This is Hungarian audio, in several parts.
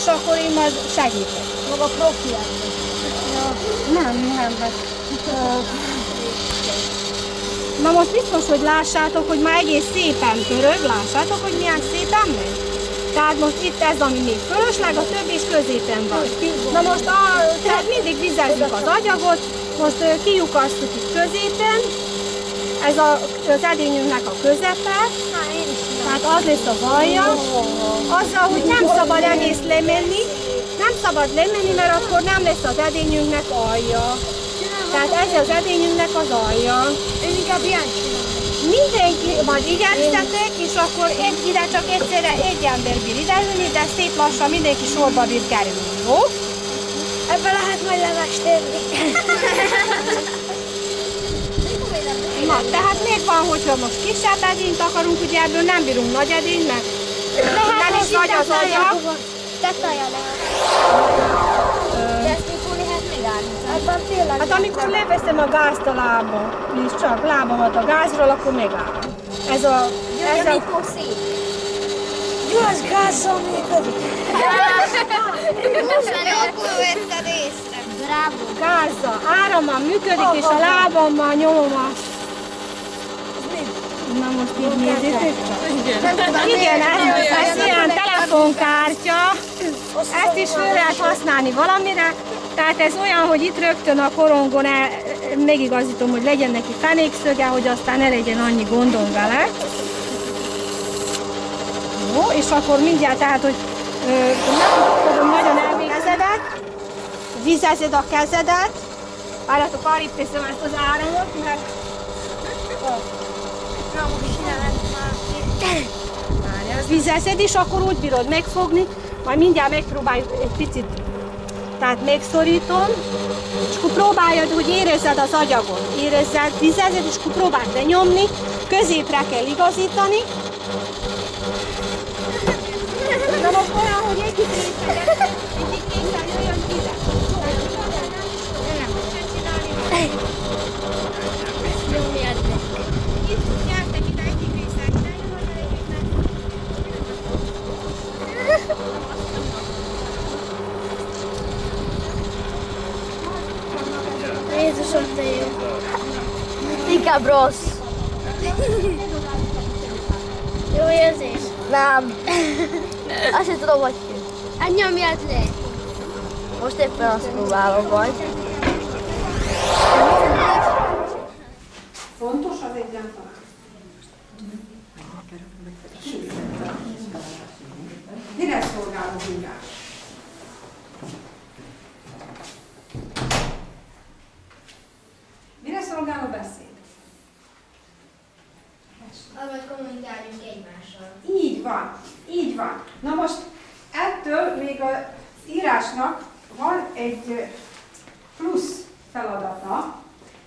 és akkor én majd segítek. Maga profi Nem, nem, hát... Na most biztos, hogy lássátok, hogy már egész szépen pörög, lássátok, hogy milyen szépen megy. Tehát most itt ez, ami még fölösleg, a többi is középen van. Na most a, tehát mindig vizezzük az agyagot, most kiukasztjuk itt középen, ez a, az edényünknek a közepe, tehát az lesz a valja, azzal, hogy nem szabad egész lemenni, nem szabad lemenni, mert akkor nem lesz az edényünknek alja. Tehát ez az edényünknek az alja. Én inkább ilyen. Mindenki majd igyekszetek, és akkor egy, ide csak egyszerre egy ember bír ideülni, de szép lassan mindenki sorba bír kerülni, jó? Ebben lehet majd levest. Na, tehát még van, hogyha most kisebb edényt akarunk, ugye ebből nem bírunk nagy edényt, mert nem is nagy az agyag. Teteje lehet. De ezt mikor lehet? Ebben tényleg. Hát amikor leveszem a gázt a lábam, és csak lábamat a gázról, akkor megállom. Ez a... Ez a az gázzal működik. Most már akkor vetted észre. Bravo. gázzal, árammal működik, és a lábammal nyomom a... Na most így nézzétek csak. Igen, ez, ez ilyen telefonkártya, ezt is fel lehet használni valamire, tehát ez olyan, hogy itt rögtön a korongon el, megigazítom, hogy legyen neki fenékszöge, hogy aztán ne legyen annyi gondom vele. Jó, és akkor mindjárt, tehát, hogy ö, nem fogom nagyon elvégezedet, vizezed a kezedet, várjátok, arrébb teszem ezt az áramot, mert Várjál, vizezed, és akkor úgy bírod megfogni, majd mindjárt megpróbáljuk egy picit, tehát megszorítom, és akkor próbáljad, hogy érezzed az agyagon. Érezzed, vizezed, és akkor próbáld benyomni, középre kell igazítani. Na most olyan, hogy egyik részre, egyik részre jöjjön ide. Nem, se csinálni. Itt gyertek ide, egyik részre ide jön, az egyiknek. Sok de jó. Inkább rossz. Jó érzés? Nem. Azt sem tudom, hogy ki. Hát nyomjad le. Most éppen azt próbálom majd. Fontos az egyáltalán? Mire szolgál az írás? Mire szolgál a beszéd? Hogy kommunikáljunk egymással. Így van, így van. Na most ettől még az írásnak van egy plusz feladata,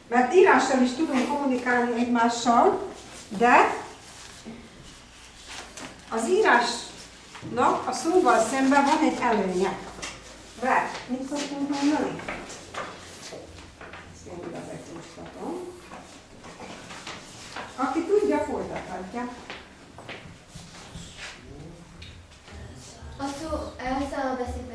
mert írással is tudunk kommunikálni egymással, de az írásnak a szóval szemben van egy előnye. Ver, mit szoktunk mondani? Ide becsúsztatom. Aki tudja, folytathatja. A szó elszáll a beszédbe.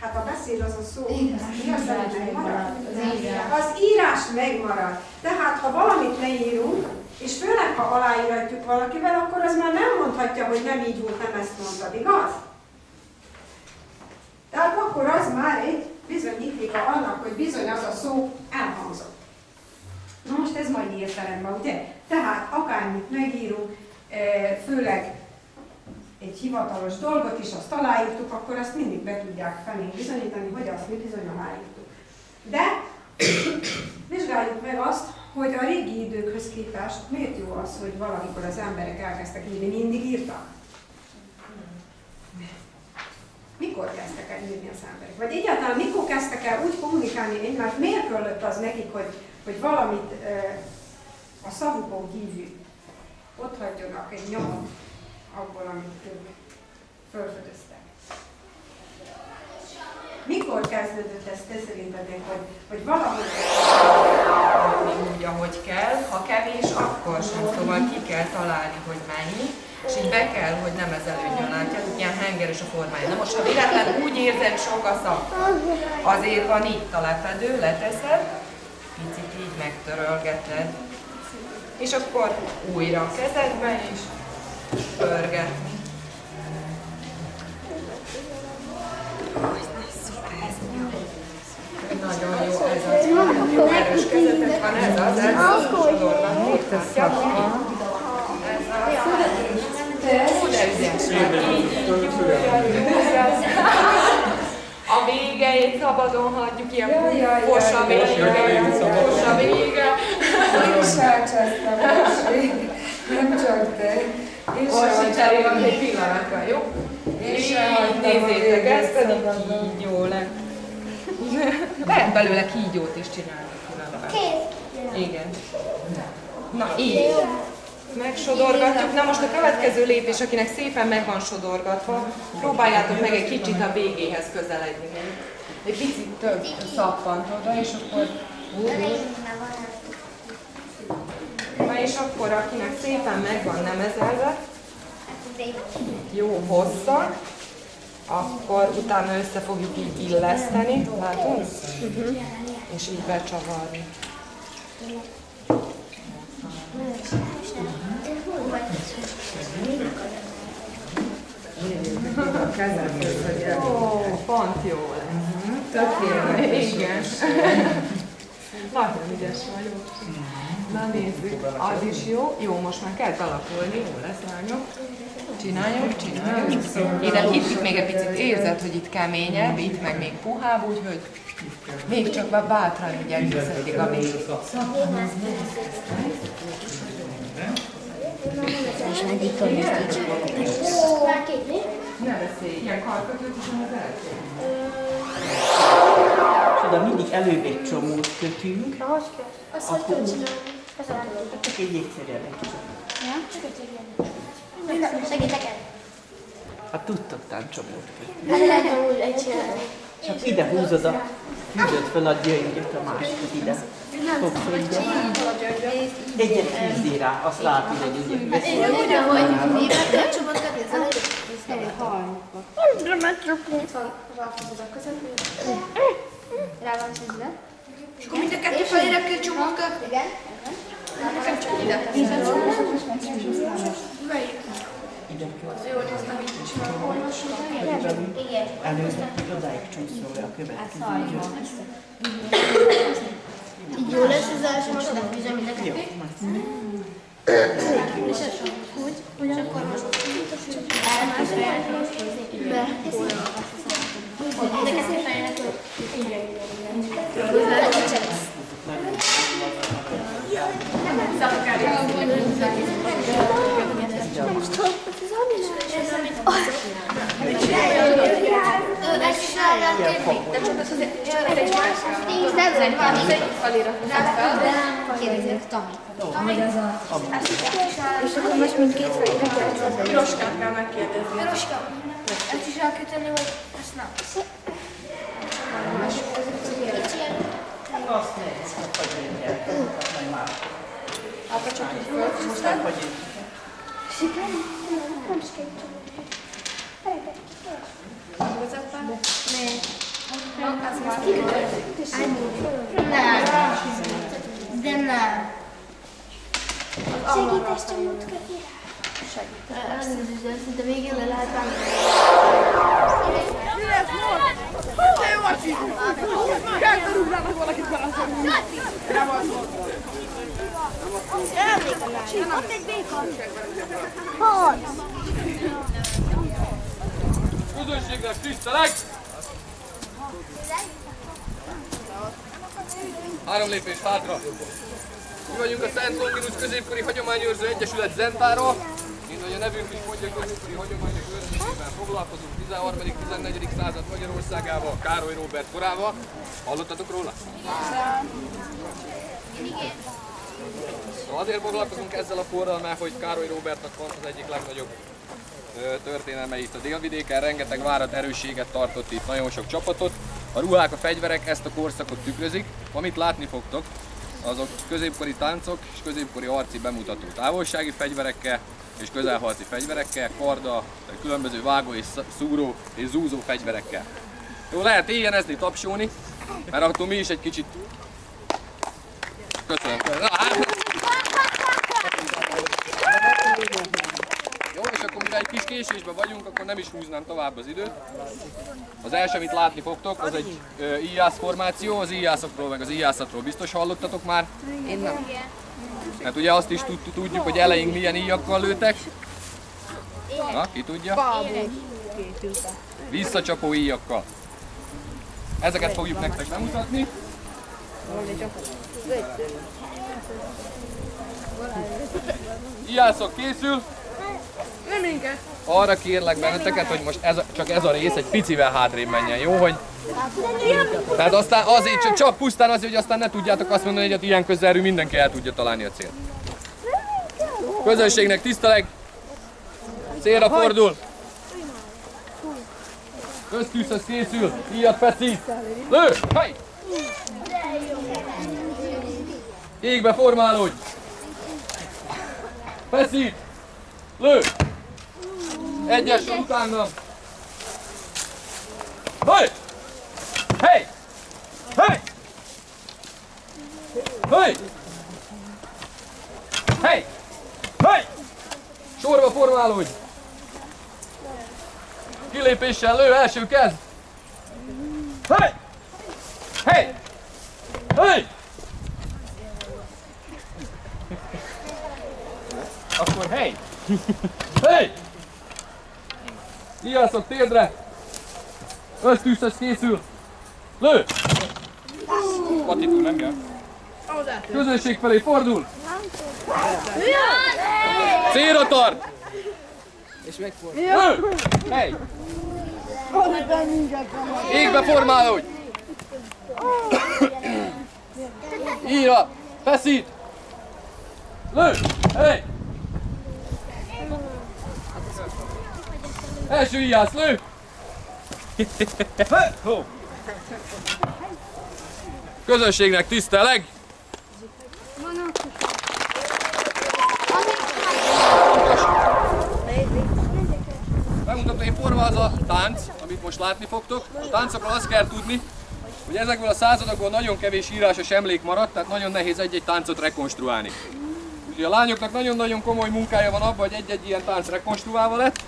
Hát a beszéd az a szó. Igen. Mi az, ami megmarad? Az írás. Az írás megmarad. Tehát, ha valamit leírunk, és főleg, ha aláíratjuk valakivel, akkor az már nem mondhatja, hogy nem így volt, nem ezt mondtad, igaz? Tehát akkor az már egy bizonyítéka annak, hogy bizony az a szó elhangzott. Na most ez mai értelemben, ugye? Tehát akármit megírunk, eh, főleg egy hivatalos dolgot is, azt aláírtuk, akkor azt mindig be tudják felénk bizonyítani, hogy azt mi bizony aláírtuk. De vizsgáljuk meg azt, hogy a régi időkhöz képest miért jó az, hogy valamikor az emberek elkezdtek írni, mindig írtak? Mikor kezdtek el írni az emberek? Vagy egyáltalán mikor kezdtek el úgy kommunikálni egymást, miért kellett az nekik, hogy, hogy valamit a szavukon kívül ott hagyjanak egy nyomot abból, amit ők felfedeztek. Mikor kezdődött ez te szerintetek, hogy, hogy valahogy úgy, ahogy kell, ha kevés, akkor sem. Szóval ki kell találni, hogy mennyi, és így be kell, hogy nem ez előnyön látjátok, ilyen hengeres a formája. Na most, ha véletlen úgy érzed sok a szak, azért van itt a lepedő, leteszed, picit így megtörölgeted, és akkor újra a kezedbe, és pörgetni. Nagyon jó ez az. Jó erős kezetek van, ez az, ez az. Sodorban. A szakma. Ez az. Hú, de ügyes vagy. Így, így, húzod. A végeit szabadon hagyjuk, ilyen fosa vége, fosa vége. Én is elcsesztem. Nem csak te. Én sem cserélünk a- egy pillanatra, jó? Én sem a nézzétek, végét ez pedig kígyó lett. Lehet belőle kígyót is csinálni. Kész. Igen. Na így. Megsodorgatjuk. Na most a következő lépés, akinek szépen meg van sodorgatva, próbáljátok meg egy kicsit a végéhez közeledni. Egy picit több szappant oda, és akkor Na és akkor, akinek szépen meg van nemezelve, jó hossza, akkor utána össze fogjuk így illeszteni, látod? És így becsavarni. Ó, pont jó lesz. Tökéletes. Igen. Nagyon ügyes vagyok. Na nézzük, az is jó. Jó, most már kezd alakulni, jó lesz lányok. Csináljuk, csináljuk. Ide, itt, itt még egy picit érzed, hogy itt keményebb, itt meg még puhább, úgyhogy még csak bá- bátran így elviszhetik a végig. És meddig név? Ne beszélj, ilyen karkötőt is az első. És oda mindig előbb egy csomót kötünk, Azt hogy tudod csinálni? csak egy egyszerűen egy kicsit. Segítek el. Hát tudtok tán csomót kötni. Hát lehet egy. Csak ide húzod a hűzött fel a gyöngyöt, a másikat ide. Fogsz ide. Egyet húzzél rá, azt látod, hogy ugye üvesz. Én úgy, ahogy én meg kell csomót kötni, ez a Itt van, ráfogod a közepén. Rá van szedve. És akkor mind a kettő felére kell csomagolni? Igen. Nekem csak ide Igen. Előző még odáig csúszol le a következő. Így jó lesz az első, most nem bízom mind a kettő. És ez úgy, hogy akkor most elmás be. Mind a kettő fejnek Ezt is el lehet kérni, de csak az azért, csak egy Nincs, nem lehet, van még egy felirat. Kérdezzük, Tami. Tami. És akkor most mindkét felirat. Piroskát kell megkérdezni. Piroska, ezt is el kell tenni, vagy ezt nem? Azt nézd, hogy mindjárt. Majd már. Apa csak így fölhúztad. Hogy így. Nem. De nem. Segítes csomót kötni rá. Segít. De végén le lehet venni. Ott egy béka. Hogy? Közönségnek tiszteleg! Három lépés hátra. Mi vagyunk a Szent Longinus Középkori Hagyományőrző Egyesület Zentára. Mint ahogy a nevünk is mondja, középkori hagyományok őrzésével foglalkozunk 13.-14. század Magyarországával, Károly Róbert korával. Hallottatok róla? Szóval azért foglalkozunk ezzel a korral, mert hogy Károly Róbertnak van az egyik legnagyobb történelme itt a délvidéken, rengeteg várat, erősséget tartott itt, nagyon sok csapatot. A ruhák, a fegyverek ezt a korszakot tükrözik. Amit látni fogtok, azok középkori táncok és középkori arci bemutató távolsági fegyverekkel és közelharci fegyverekkel, karda, különböző vágó és sz- szúró és zúzó fegyverekkel. Jó, lehet éjjenezni, tapsolni, mert attól mi is egy kicsit... Köszönöm. Hát... Jó, és akkor mivel egy kis késésben vagyunk, akkor nem is húznám tovább az időt. Az első, amit látni fogtok, az egy ö, íjász formáció, az íjászokról meg az íjászatról biztos hallottatok már. Én nem. Hát ugye azt is tud, tudjuk, hogy eleink milyen íjakkal lőtek. Na, ki tudja? Visszacsapó íjakkal. Ezeket fogjuk nektek bemutatni. Íjászok készül. Arra kérlek benneteket, hogy most ez, csak ez a rész egy picivel hátrébb menjen, jó? Hogy tehát aztán azért, csak- csak pusztán azért, hogy aztán ne tudjátok azt mondani, hogy hát ilyen közelről mindenki el tudja találni a célt. Közönségnek tiszteleg, célra fordul. Köztűzhöz készül, íjat feszít. Lő! Haj! Égbe formálódj! Feszít! Lő! Egyes utána! Haj! Hey! Hey! Hey! Hey! Hey! Sorba formálódj! Kilépéssel lő, első kezd! Hey! Hey! Hey! Akkor hey! Hey! Ijászok térdre! Ösztűzes készül! Lő! Pati túl nem jön. Közönség felé fordul! Célra tart! És megfordul. Lő! Hey! Égbe formálódj! Íra! Feszít! Lő! Hey! Első íjász, lő! Közönségnek tiszteleg! Bemutatom én forma az a tánc, amit most látni fogtok. A táncokról azt kell tudni, hogy ezekből a századokból nagyon kevés írásos emlék maradt, tehát nagyon nehéz egy-egy táncot rekonstruálni. Úgyhogy a lányoknak nagyon-nagyon komoly munkája van abban, hogy egy-egy ilyen tánc rekonstruálva lett.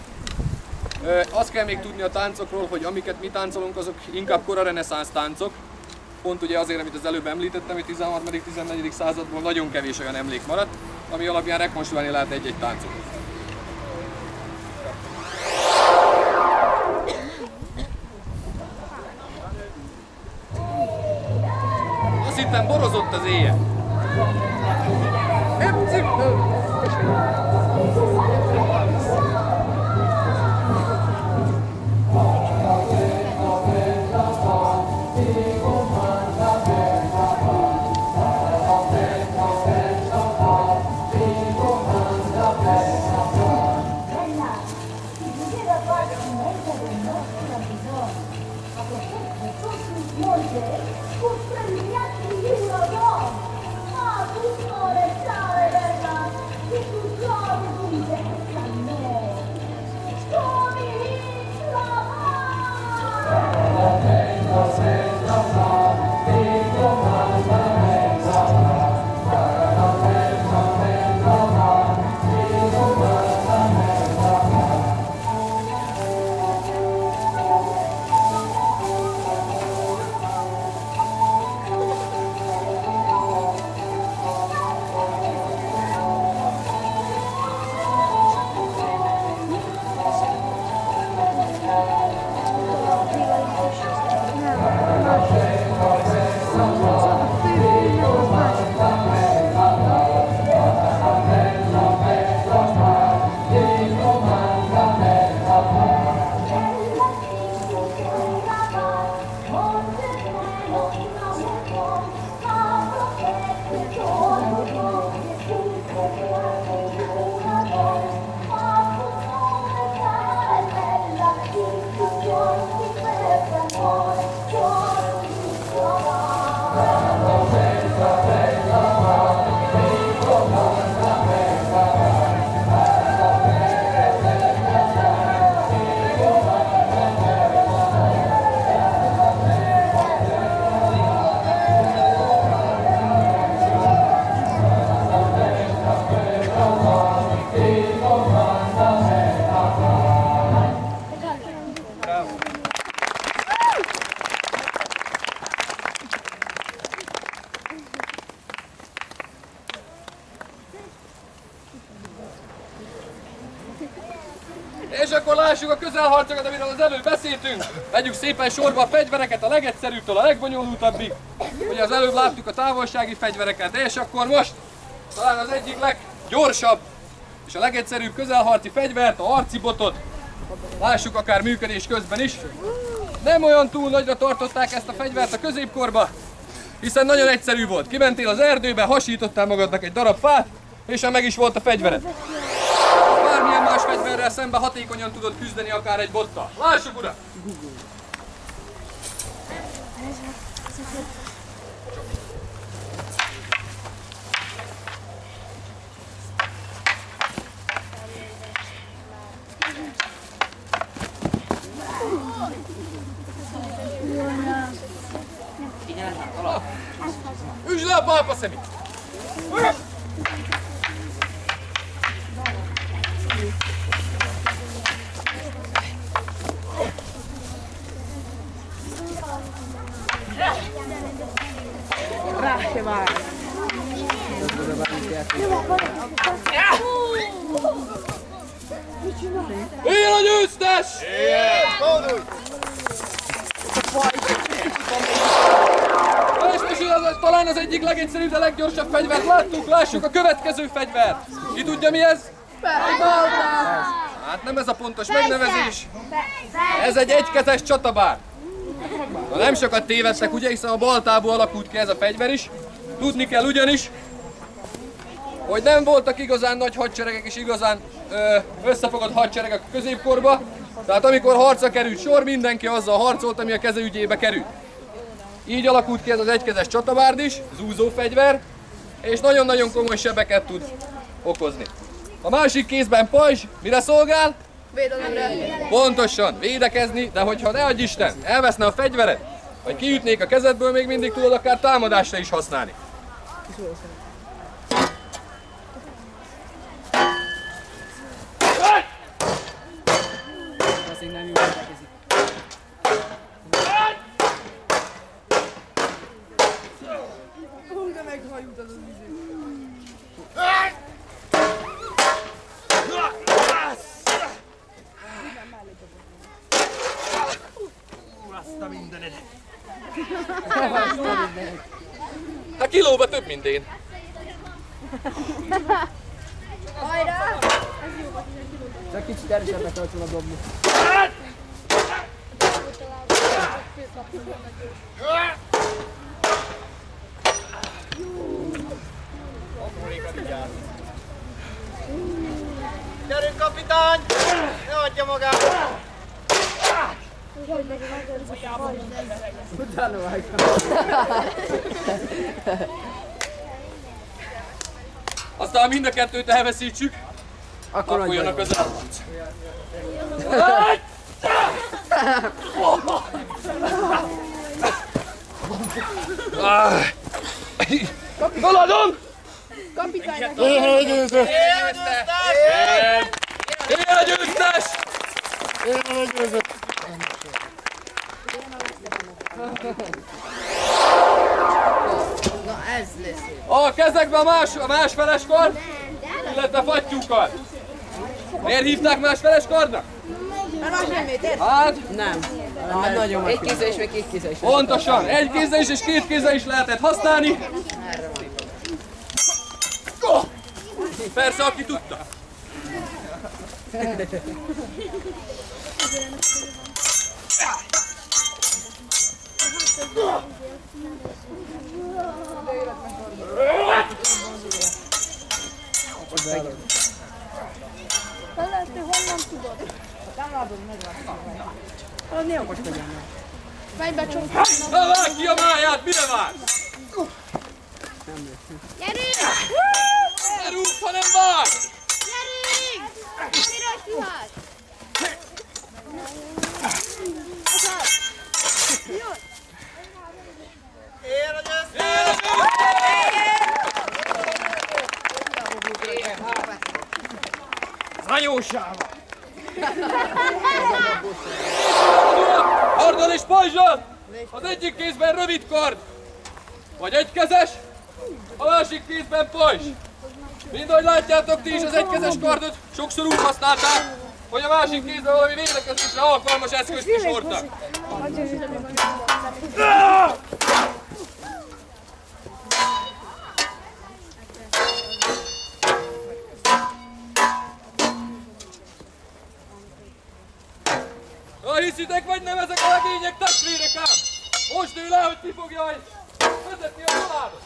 Azt kell még tudni a táncokról, hogy amiket mi táncolunk, azok inkább kora reneszánsz táncok. Pont ugye azért, amit az előbb említettem, hogy 13.-14. századból nagyon kevés olyan emlék maradt, ami alapján rekonstruálni lehet egy-egy táncot. Azt hittem borozott az éjjel. Nem cipő. Beszéltünk. Vegyük szépen sorba a fegyvereket, a legegyszerűbbtől a legbonyolultabbig. Ugye az előbb láttuk a távolsági fegyvereket, és akkor most talán az egyik leggyorsabb és a legegyszerűbb közelharci fegyvert, a harci botot. Lássuk akár működés közben is. Nem olyan túl nagyra tartották ezt a fegyvert a középkorba, hiszen nagyon egyszerű volt. Kimentél az erdőbe, hasítottál magadnak egy darab fát, és meg is volt a fegyvered. Fegyverrel szembe hatékonyan tudod küzdeni akár egy bottal. Lássuk, uram! Üsd Él a győztes! És most talán az egyik legegyszerűbb, de leggyorsabb fegyvert láttuk, lássuk a következő fegyvert. Ki tudja mi ez? Hát nem ez a pontos megnevezés. Ez egy egykezes csatabár. Na nem sokat tévedtek, ugye, hiszen a baltából alakult ki ez a fegyver is. Tudni kell ugyanis, hogy nem voltak igazán nagy hadseregek és igazán ö, összefogott hadseregek a középkorba. Tehát amikor harca került sor, mindenki azzal harcolt, ami a keze ügyébe került. Így alakult ki ez az egykezes csatabárd is, zúzó fegyver, és nagyon-nagyon komoly sebeket tud okozni. A másik kézben pajzs, mire szolgál? Védelemre. Pontosan, védekezni, de hogyha ne adj Isten, elveszne a fegyvered, Vagy kiütnék a kezedből, még mindig tudod akár támadásra is használni. Hát kilóba több, mint én. Csak kicsit erősebbet kell tudna dobni. Gyerünk kapitány! Ne adja magát! Utána vágtam. Aztán mind a kettőt elveszítsük, Akkor akkor jön a közelharc. Ah. Feladom! Én a győző! Én a győztes! Én a győző! Ez lesz. A kezekbe a más, a másfeles kard, illetve fattyúkkal. Miért hívták másfeles kardnak? Mert más nem ért, Hát, Nem. Hát nagyon Egy kézzel is, meg két kézzel is. pontosan. Egy kézzel is és két kézzel is lehetett használni. Persze, aki tudta. Na, vágj ki a máját, mire vársz? Gyerünk! Ne rúgj, hanem vágj! Gyerünk! Mire kivált? Én a győző! Él a győztes! Anyósába! Kardon és pajzsal! Az egyik kézben rövid kard, vagy egykezes, a másik kézben pajzs. Mind ahogy látjátok ti is az egykezes kardot sokszor úgy használták, hogy a másik kézben valami védekezésre alkalmas eszközt is hordtak. Ha hiszitek, vagy nem ezek a legények testvérek ám? Most ő le, hogy ki fogja majd vezetni a családot.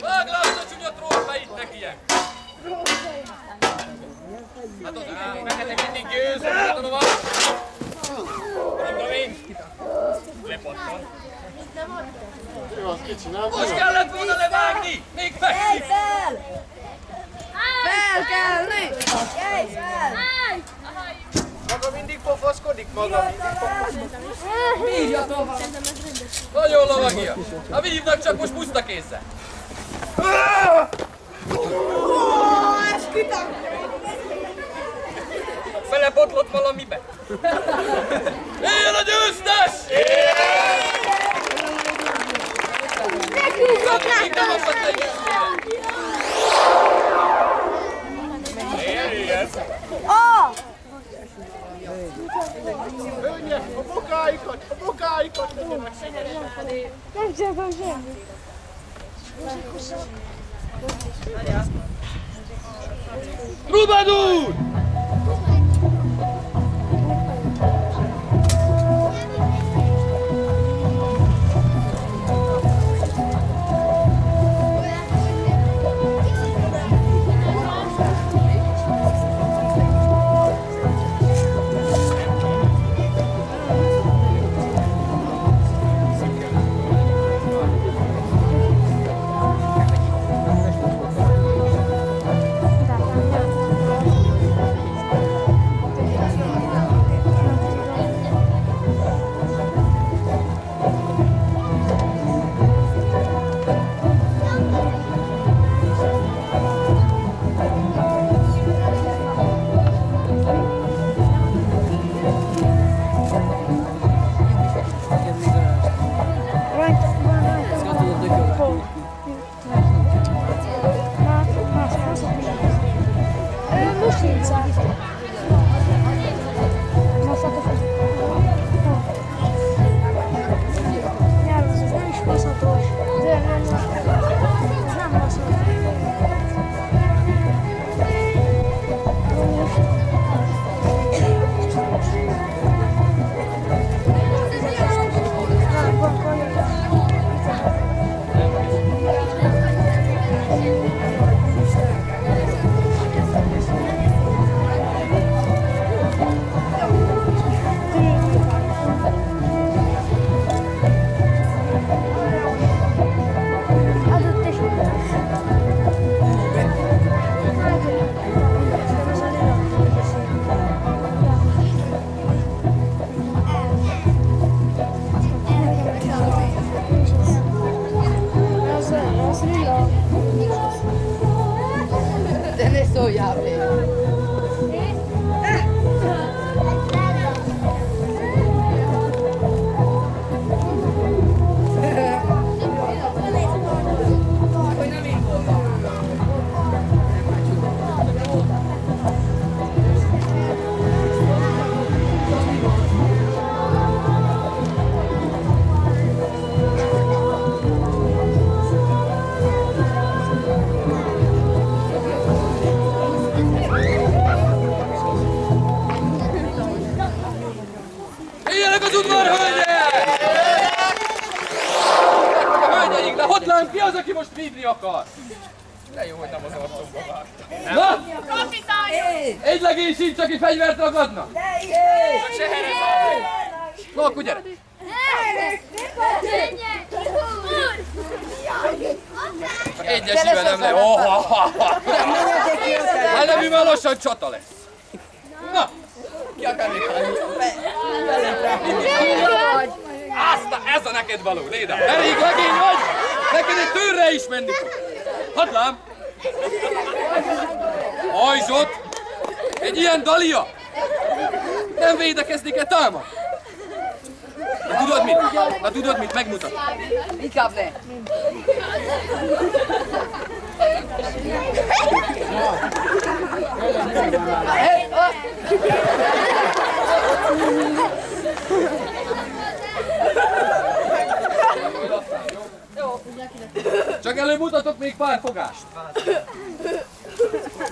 Vágd le azt a csúnya trófea itt neki ilyen. Hát ott áll, nektek mindig győző, hát van. Mondom én. Lepattan. Jó, azt kicsináltam. Most kellett volna levágni! Még fekszik! Fel kell lő! Maga mindig pofaszkodik, maga mindig Nagyon lovagia! Ha vívnak csak most puszta kézzel! Fele botlott valamibe! Él a győztes! Nekünk nem akadt egy Hölgyek, a bokáikat, a bokáikat tegyenek Troubadour! Jöjjenek az, aki most vívni akar? De jó, hogy nem az arcomba vágtam. Na! Egy legény sincs, aki fegyvert ragadna? Na, akkor gyere! Egyesével nem le. Oh, ha, ha, ha. Hát nem, mivel lassan csata lesz. Na! Ki akar még Azt, ez a neked való, Léda. Elég legény vagy, neked egy tőrre is menni fog. Hadlám! Ajzot! Egy ilyen dalia! Nem védekezni kell támad! Na tudod mit? Na tudod mit? Megmutatom. Inkább ne. Csak előbb mutatok még pár fogást.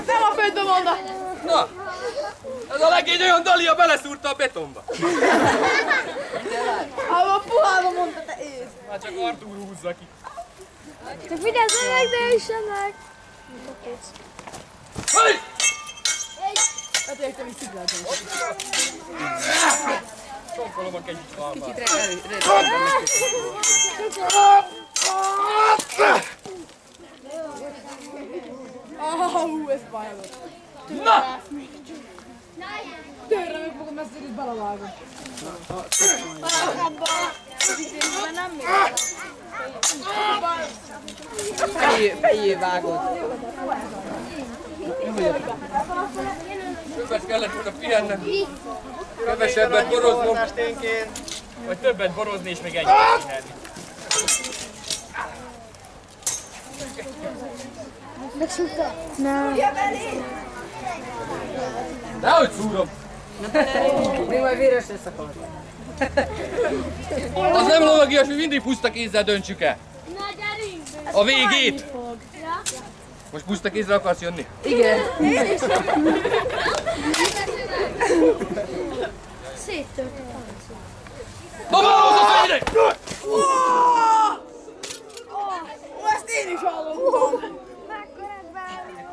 Nem a földbe mondta. Na! Ez a legény olyan dalia beleszúrta a betonba. A puhába mondta, te ész. Már csak Artúr húzza ki. Csak vigyázzanak, de üssenek! Hey! Hát értem, hogy szikláltam. Csonkolom a kegyit valva. Kicsit elő, elő. Ah, hú, ez fájlott. Na! Tőle meg fogom ezt így belevágom. Fejé, fejé vágod. Többet kellett volna pihennem. Kevesebbet boroznom. Vagy többet borozni és még egyet pihenni. Dehogy szúrom. Még majd véres lesz a kar. Az nem lovagias, mi mindig puszta kézzel döntsük el. Na gyerünk! A végét. Most puszta kézzel akarsz jönni? Igen. Széttört a pancél. Babálózok a ide! Ó, ezt én is hallottam. Mekkorát bármilyen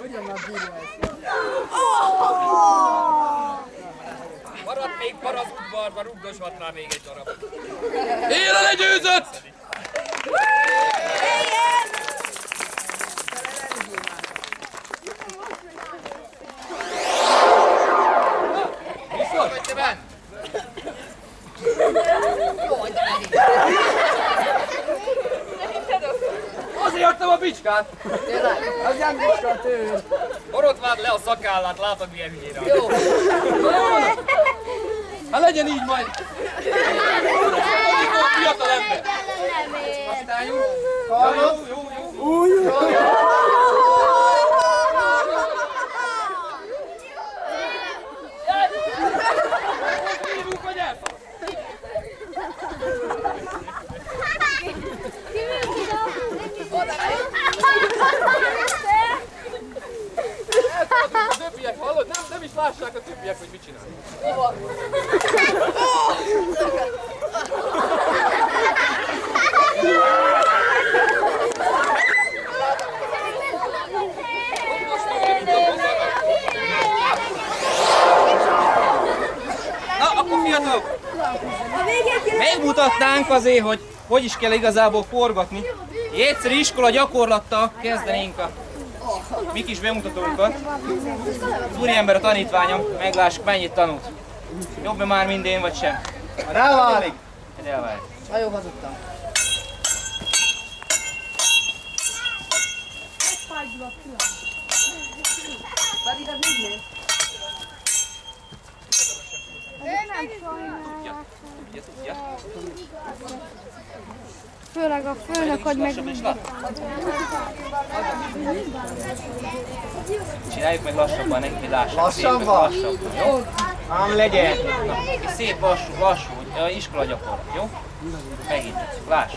Hogyan már bírja ezt? Maradt még parasz udvarba, rugdoshat rá még egy darabot. Éle legyőzött! Viszont! Vagy te bent? Azért adtam a bicskát! Az nem bicska a tőr. Borotvád le a szakállát, látod milyen hülyére. Jó. Hát legyen így majd! Mikor fiatal ember! Aztán jó! Jó, jó, jó! Hívunk, hogy elfog! Elszabadulunk a többiek, hallod? Nem, nem is lássák a többiek, hogy mit csinál. Na, akkor fiatalok! Megmutatnánk azért, hogy hogy is kell igazából forgatni. Egy egyszerű iskola gyakorlattal kezdenénk a mi kis bemutatónkat. Az úriember a tanítványom, meglássuk mennyit tanult. Jobb-e már mind én, vagy sem? Ráválik. Elválik. Nagyon hazudtam. Pedig az így néz. Ugye tudja? Főleg a főnök, hogy meg... Csináljuk meg lassabban, neki lássák. Lassabban? Lassabban, jó? Ám legyen. Na, szép lassú, lassú, hogy, iskola gyakorlat, jó? Megint láss.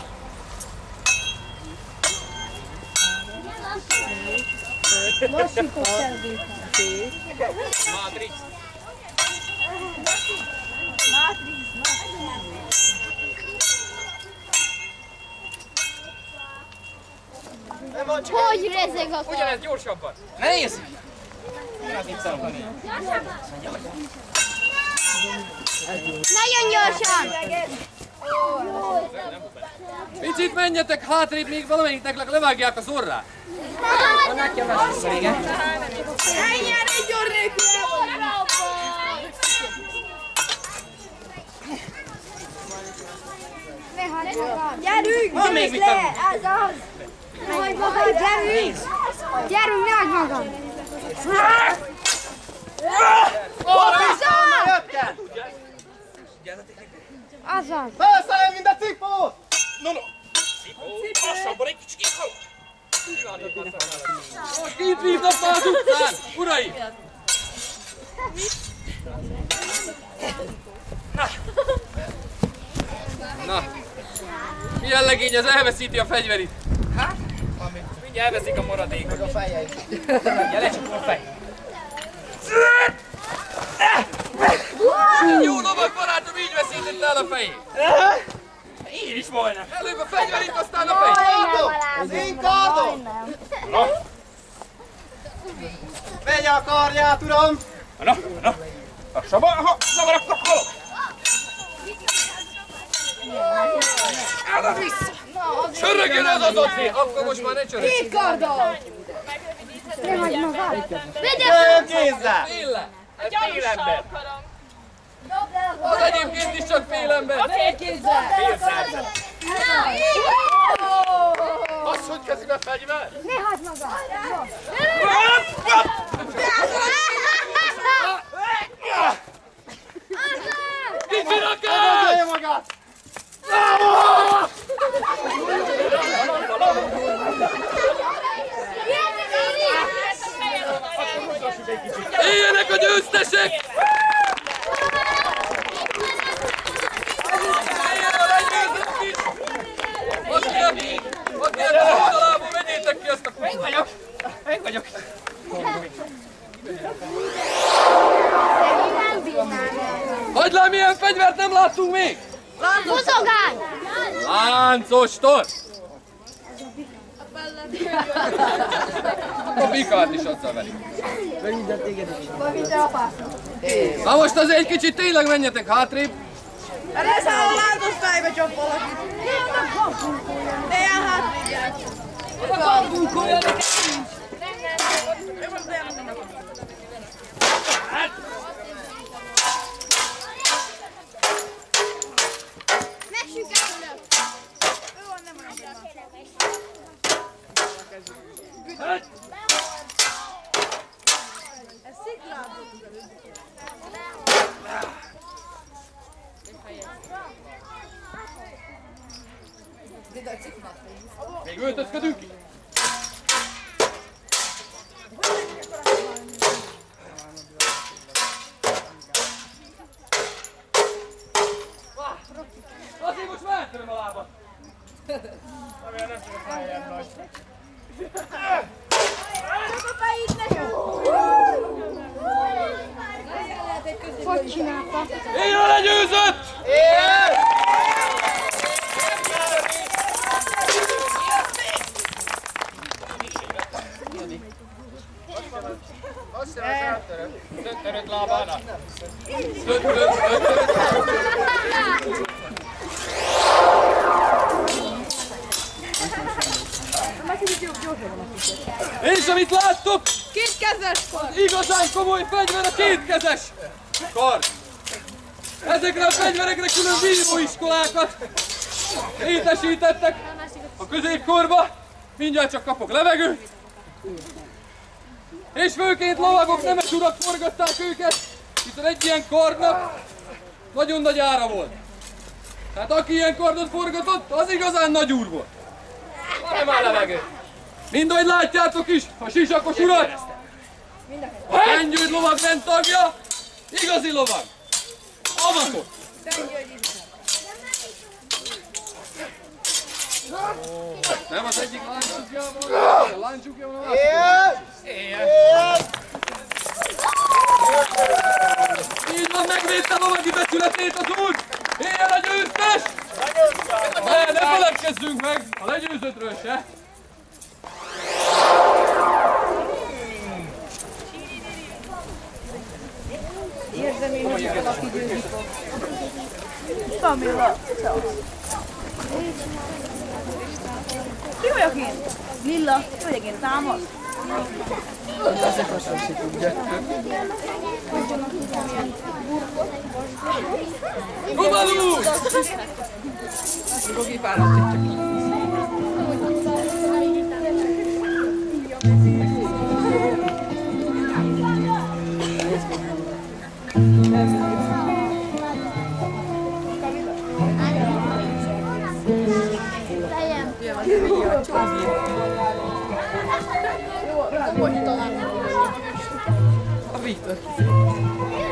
Matrix. Hogy rezeg a Ugyanez gyorsabban. Ne nézz! Hát itt szarok a négy. Nagyon gyorsan! Picit menjetek hátrébb, még valamelyiknek levágják az orrát. Igen. Ennyire egy gyor nélkül Gyerünk, Van még mit tanulni. Ez az! Ne hagyd magad, gyerünk! Gyerünk, ne hagyd magad! Azaz! Felszállj, mint a cipó! No, no. Lassabban egy kicsit halad. Most kint vívnak már az utcán, uraim! Na, milyen legény ez elveszíti a fegyverit? Elveszik a maradékot. A fejei. Lecsapom a fej. Jó lovag barátom így veszítette el a fejét. Én is majdnem. Előbb a fegyverét, aztán a! Az én kardom! Vegye a kardját, uram! Na, na. Lassabban, ha zavar, akkor halok. Állad vissza. Csörögjön az az ott, akkor most már ne csörögjön. Két karddal! Ne hagyd magad! Jöjjön kézzel! Félle. Egy fél ember. Az egyébként is csak fél ember. Fél kézzel! Fél százal. Az, hogy kezük a fegyver? Ne hagyd magad! Kicsi rakás! Ragadja magát! Éljenek a győztesek! Aki a, aki a oldalából vegyétek ki azt a Meg vagyok. Meg vagyok. Hagyd le, milyen fegyvert nem láttunk még! Mozogány! Láncos tor! A bikát is azzal verik. Na most azért egy kicsit tényleg menjetek hátrébb. Leszáll a láncos fejbe csap valakit! De ilyen hátrébb gyerek! A kapunkója nekem nincs! Én Még öltözködünk? Ki? Azért most már eltöröm a lábat. Hogy csinálta? Én a legyőzött! Törött lábának. Öt, öt, öt, öt. És amit láttok, Két kezes kard! igazán komoly fegyver a kétkezes kard. Ezekre a fegyverekre külön vívóiskolákat létesítettek a középkorba. Mindjárt csak kapok levegőt. És főként lovagok nemes urak forgatták őket, hiszen egy ilyen kardnak nagyon nagy ára volt. Tehát aki ilyen kardot forgatott, az igazán nagy úr volt. Van-e már levegő? Mind ahogy látjátok is, a sisakos urat, a hengyőd lovag rendtagja, igazi lovag. Avatott. Nem az egyik láncsukja van, a láncsukja van a. Így van, megvédte lovagi becsületét az úr! Éljen a győztes! Ne, ne feledkezzünk meg a legyőzöttről se! Valaki győzni fog. Kamilla, ciao. Ki vagyok én? Lilla, ki vagyok én? Támasz? Kubalú! Mikor kifáradt, csak így. A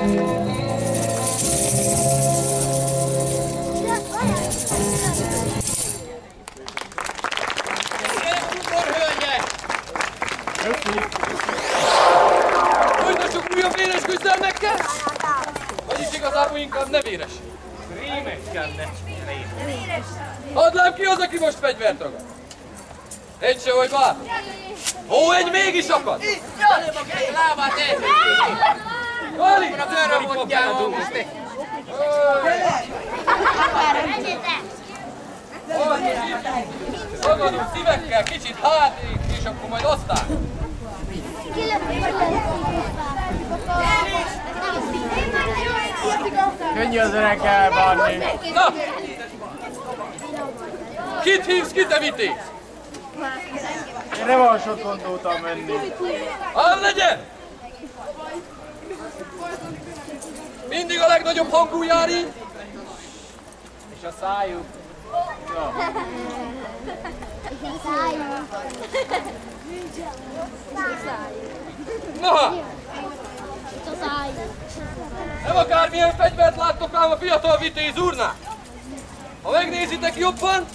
Folytassuk újabb véres küzdelmekkel? Vagyis igazából inkább ne véres. Rímekkel ne csinálj. Add lám ki az, aki most fegyvert ragad. Egy se, hogy vár. Ó, egy mégis akad. Lábát el! Kali! A bőröm ott járva most te. Ragadunk szívekkel, kicsit hátrébb, és akkor majd aztán. Könnyű az öreggel barni. Na! Kit hívsz, ki te vitéz? Én revansot gondoltam menni. Ám legyen! Mindig a legnagyobb hangú jár így. És a szájuk. Na, nem akármilyen fegyvert láttok ám a fiatal vitéz úrnál. Ha megnézitek jobban,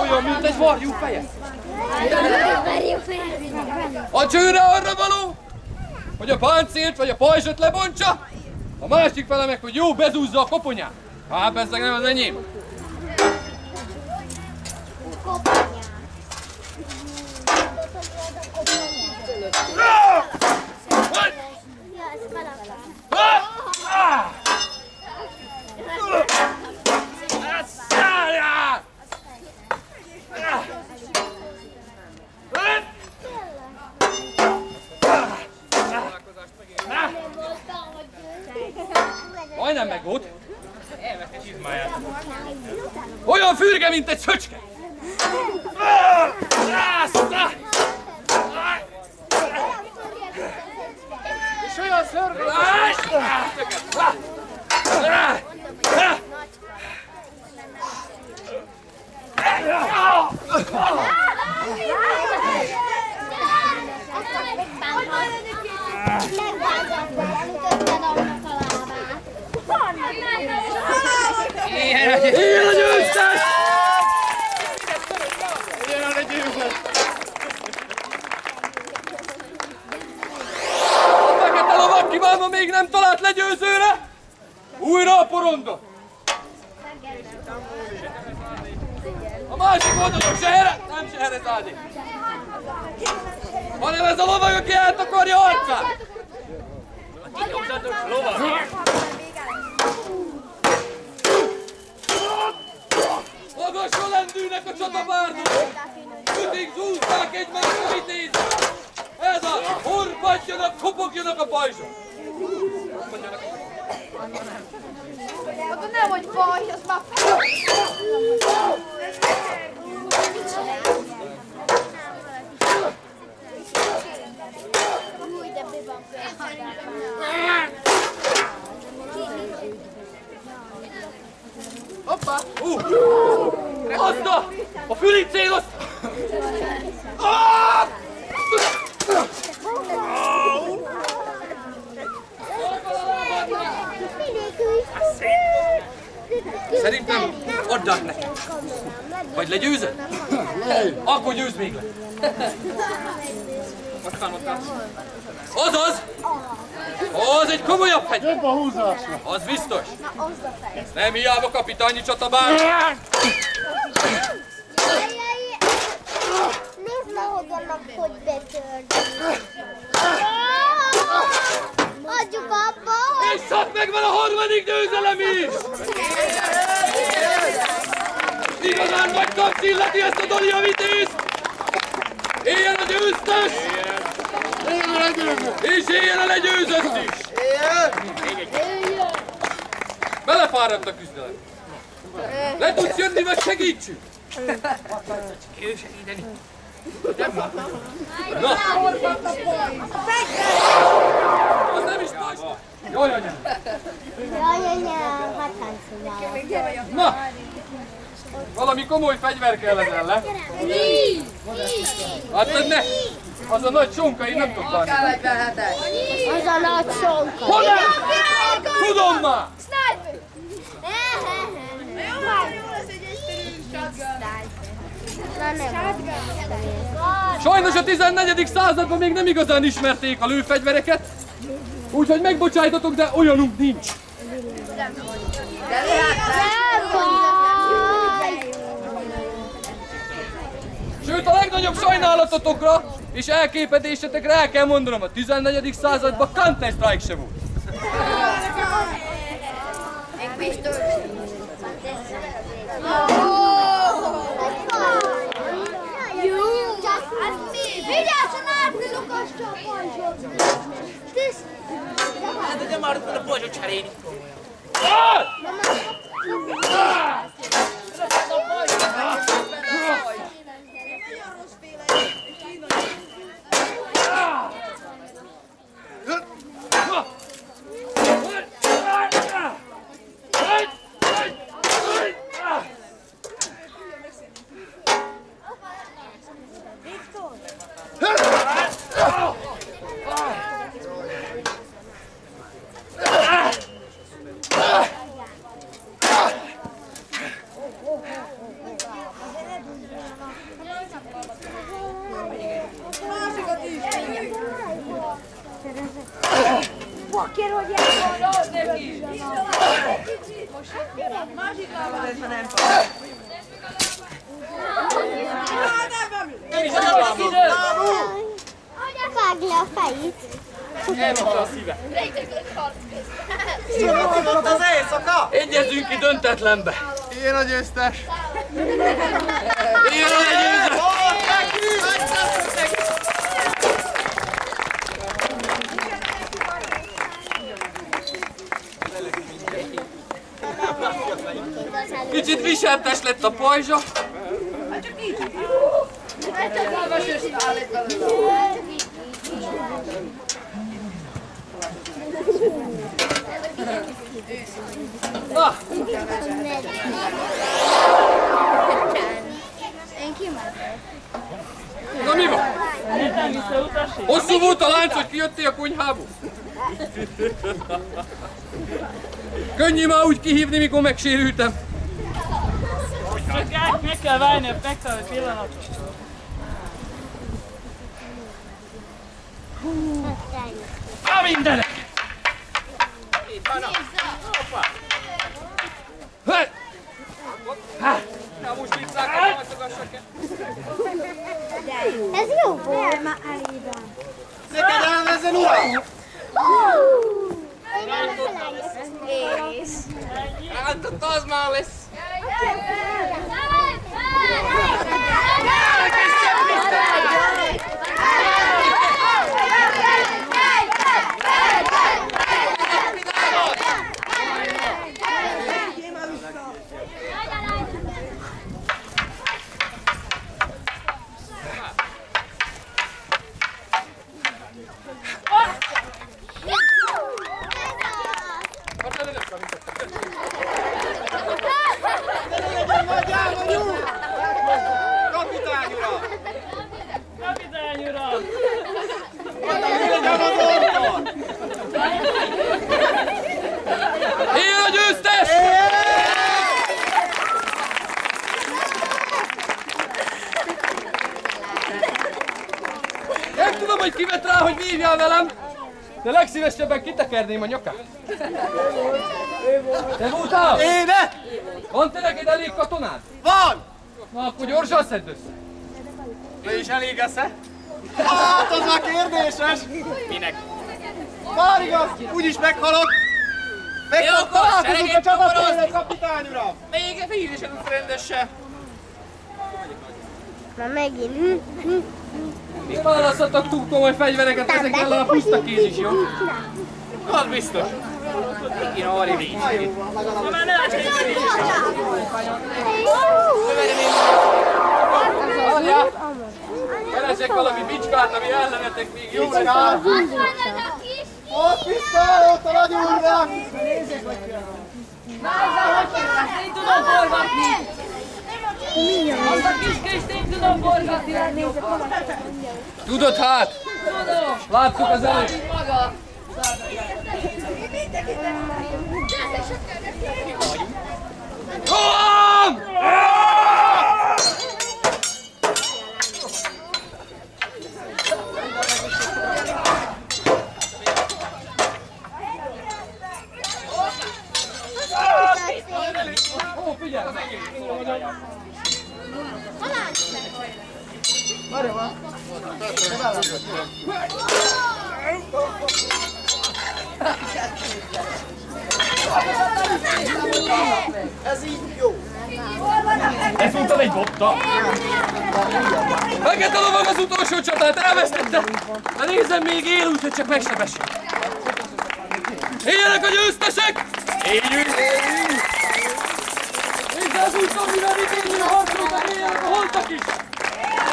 olyan, mint egy varjú feje. A csőre arra való, hogy a páncélt vagy a pajzsot lebontsa, a másik fele meg, hogy jó bezúzza a koponyát. Hát persze nem az enyém. Majdnem meg volt. Csizmáját. Olyan fürge, mint egy szöcske. És olyan szörnyű! Ilyen a Ilyen a győztes! Ilyen a győzött! A fekete lovak kívánva még nem talált legyőzőre! Újra a porondot! A másik oldalon sehere, nem Seherezádé. Hanem ez a lovag, aki eltakarja arcát! Magasra lendülnek a csatabárdok! Ütik, zúzták egymásra vitézre! Ez a horpadjanak, kopogjanak a pajzsok! Oda nehogy baj, az már fel. Új, de mi van Hoppá! Ú! Azda! A füli céloz! Ah! Szerintem add át nekem. Vagy legyőzed? Akkor győzd még le. Áll. Azaz! Az egy komolyabb hegy! Jobb a húzásra! Az biztos! Nem hiába kapitányi csatabár! Nézd le, hogy annak hogy betört. Adjuk abba! És szak megvan a harmadik győzelem is! Igazán nagy kapsz illeti ezt a Dalia vitézt! Éljen a győztes! Éljen a győzött! És éljen a legyőzött is! Belefáradt a küzdelem. Le tudsz jönni, vagy segítsünk? Ő segíteni. Na! Az nem is baj! Jaj, anyám! Jaj, anyám, hát. Na! Valami komoly fegyver kell ezen le. Hát ne! Az a nagy sonka, én nem tudok bánni. Az a nagy sonka. Honnan? Tudom már! Na nem. Sajnos a 14. században még nem igazán ismerték a lőfegyvereket, úgyhogy megbocsájtatok, de olyanunk nincs. Nem baj. Sőt, a legnagyobb sajnálatotokra és elképedésetekre el kell mondanom, a 14. században Counter Strike se volt. Vigyázz, átkelok a csapajzsot! Hát, hogy nem arra a pozsot cserélni. Ah! Ah! Ah! Ah! Ah! Ah! Megsérültem. Csak meg kell várni a megfelelő pillanatot. A mindenek! Hey! Hát, na most hajtogassak el. Ez jó volt. Székegyelmezzen, uram! És. Hát, az már lesz. Kapitány uram! Kapitány uram! Legyen az orkon! Én a győztes! Nem tudom, hogy kivet rá, hogy vívjál velem, de legszívesebben kitekerném a nyakát. Te voltál? Éne! Van te neked elég katonád? Van! Na akkor gyorsan szedd össze. Te is elégesz-e? Hát, az már kérdéses! Minek? Már igaz, úgyis meghalok! Meg Jó, akkor találkozunk a toborozni. kapitány uram! Még egy is rendesen. Na megint. Hm, hm. Mi választottak túl komoly fegyvereket, ezek ellen a puszta kéz is jó. Az biztos. Én arra nincs. Várjál! Keresek valami bicskát, ami ellenetek még jó lesz. Bicskát! Ott vissza, ott a nagy úrnak! Én tudom forgatni! Azt a kis kést én tudom forgatni! Tudod hát? Láttuk az előtt. Roham! Ó, figyelj! Ez így jó! Lefújtad egy botta! Fekete lovag az utolsó csatát, elvesztette! De nézem még él, úgyhogy csak megsebesül. Éljenek a győztesek! Éljünk! Nézd az úgy, amire vitényül harcoltak, éljenek a holtak is!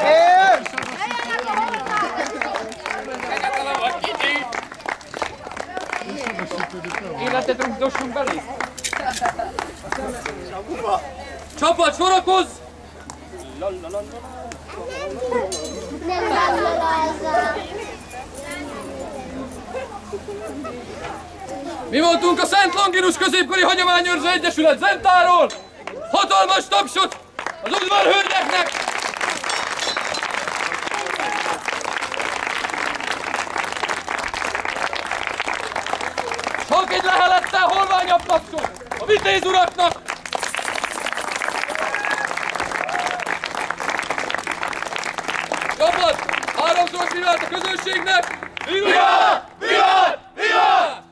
Él! Fekete lovag, kicsi! Életet rúgdossunk belé! Csapat, sorakozz! Nem Mi voltunk a Szent Longinus Középkori Hagyományőrző Egyesület Zentáról! Hatalmas tapsot az udvarhölgyeknek! Lányabb tapsot a vitéz uraknak! Jobbat! Háromszoros vivát a közönségnek! Vivát! Vivát! Vivát!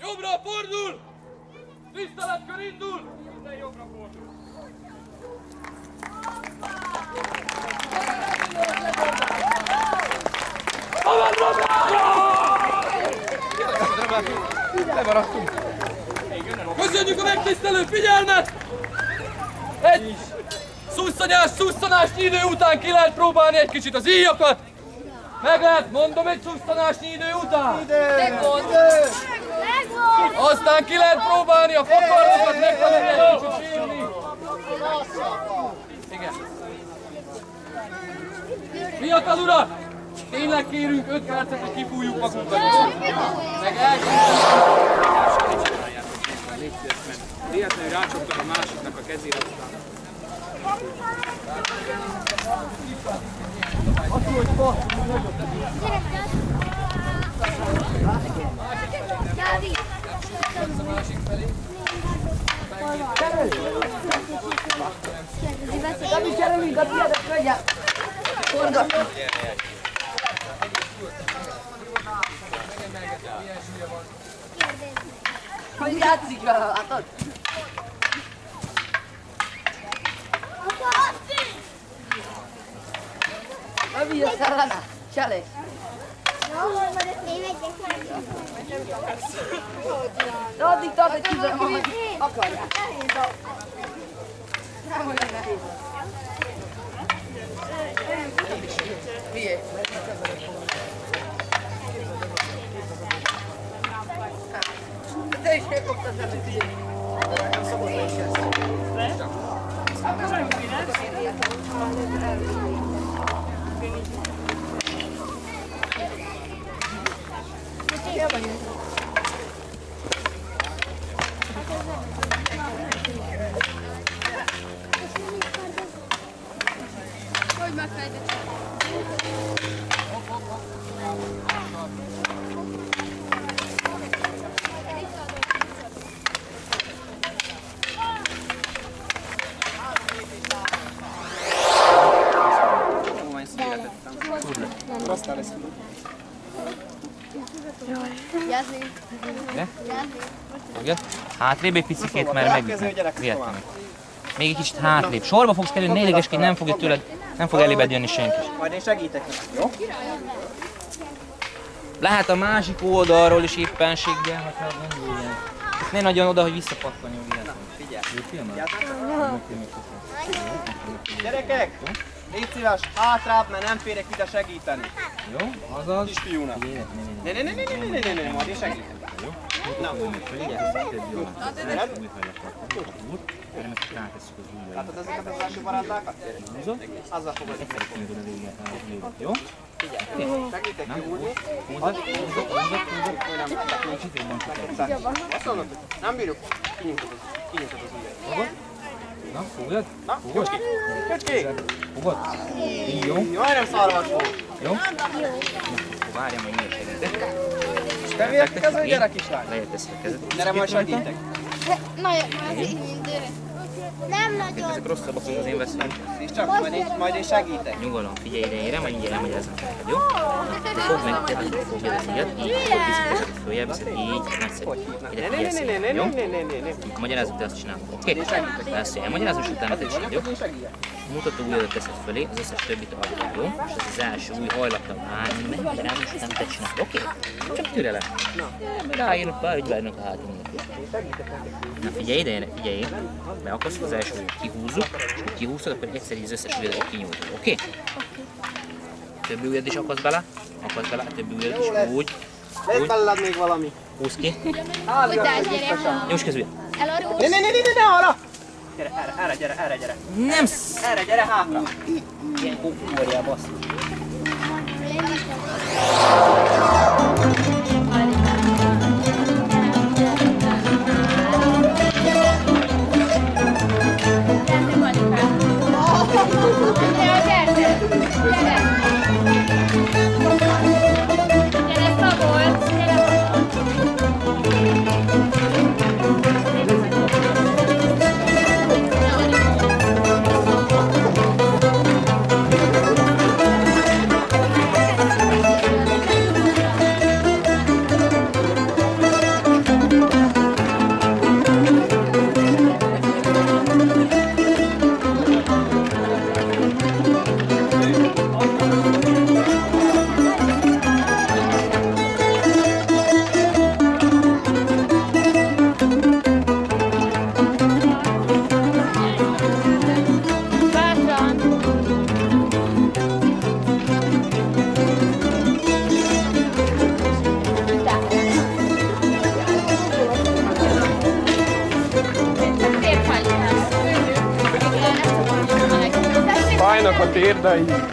Jobbra fordul! Tiszteletkör indul! Minden jobbra fordul! Lemaradtunk. Köszönjük a megtisztelő figyelmet! Egy szusszanyás, szusszanásnyi idő után ki lehet próbálni egy kicsit az íjakat. Meg lehet, mondom, egy szusszanásnyi idő után. Aztán ki lehet próbálni a fakardokat, meg lehet egy kicsit sírni. Igen. Fiatal urak! Tényleg kérünk 5 percet, hogy kifújjuk magunkat. Meg Légy vicces, mert véletlenül rácsaptam a másiknak a kezére, aztán... Attól, hogy basszunk, nagyobb. Dávid! A másik felé. Dávid, gyere minket, miért ezt megyek? Forgatni. Obrigado, Igor, a todos. Sarana, chale. No, di to ci sono. Ok. Via. te is megkoptad, nem szabad, hogy is lesz. Akkor nem Jó vagyunk. Hogy megfejtettem? Hopp, hopp, hopp. Jelzni. Fogja? Hátrébb egy picikét, mert Következő megütnek. gyerek, Vietlenek. Még egy kicsit hátrébb. Sorba fogsz kerülni, ne idegeskedj, nem fogja tőled, nem fog elébed jönni senki. Majd én segítek jó? Lehet a másik oldalról is éppenséggel, ha kell gondolják. Ezt ne nagyon oda, hogy visszapattanjon véletlenül. Figyelj. Gyerekek! Légy szíves, hátrább, mert nem férek ide segíteni. Jó, azaz. Kis fiúnak. Ne, ne, ne, ne, ne, ne, ne, ne, majd én segítek. Jó? Na. Látod ezeket az első barátákat? Azzal fogod Jó? Figyelj, segítek kiúrni. Nem bírjuk. Kinyitod az ujjait. Na, fogod? Na, nyújtsd ki! Nyújtsd ki! Fogod? Így jó? Majdnem szarvas volt! Jó? Jó. Várja, még miért segítek. És te miért kezdő gyere kislány? Leértesz a kezed. Gyere, majd segítek. Na, már az én indőre. Nem nagyon. Ezek rosszabbak, mint az én veszem. És csak, majd én, majd én segítek. Nyugalom, figyelj ide, érem, majd mindjárt elmagyarázom neked, jó? Fogd meg, te meg fogja az íjat, így viszik kezed följebb, viszed így, nagyszerű. Ide figyelsz, jó? Magyarázom, te azt csinálod, oké? Ezt elmagyarázom, és utána te csinálod, jó? Mutató ujjadat teszed fölé, az összes többit adja, jó? És ez az első új hajlattal állni meg, magyarázom, és utána te csinálod, oké? Csak türelem. Ráírnak be, hogy várnak a hátunknak. Na figyelj ide, figyelj. Beakasztod az első ujjat, kihúzzuk, és hogy kihúzod, akkor egyszer így az összes ujjadat kinyújtod, oké? Többi ujjad is akasz bele, akasz bele, a többi ujjad is úgy, Lesz belőled még valami. húz ki. Nyújts. Elarulsz. Ne, ne, ne, ne, ne, ne, arra! Gyere, erre, erre, gyere, erre, gyere. Nem Erre, gyere, hátra. Ilyen kókúrjál basszus. Térdai. Beszélj!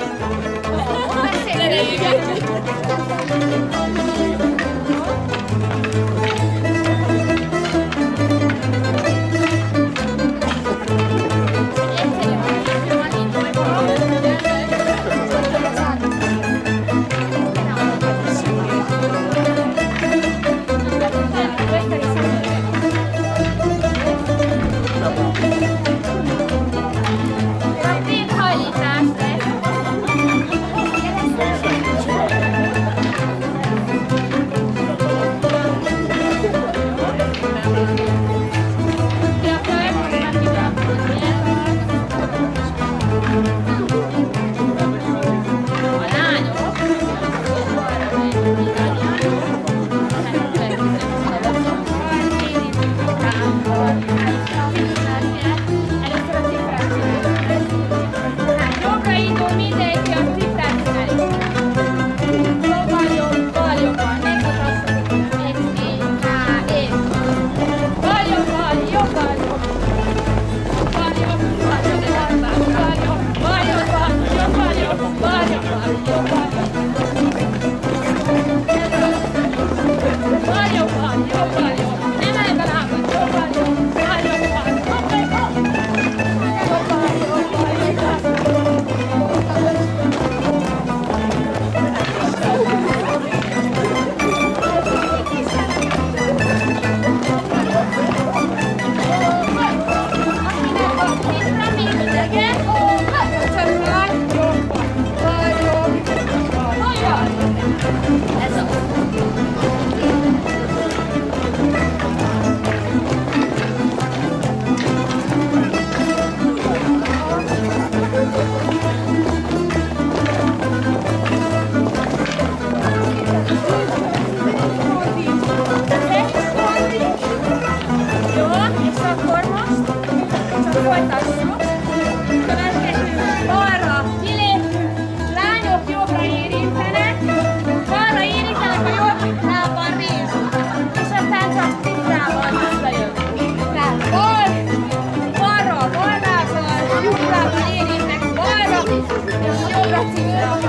아,